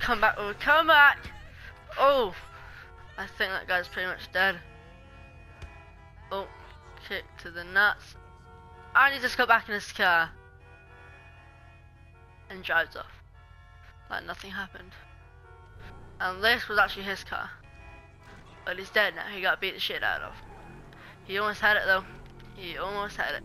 come back, oh, come back! Oh! I think that guy's pretty much dead. Oh, kick to the nuts. And he just got back in his car. And drives off. Like nothing happened. And this was actually his car. But he's dead now, he got beat the shit out of. He almost had it though. He almost had it.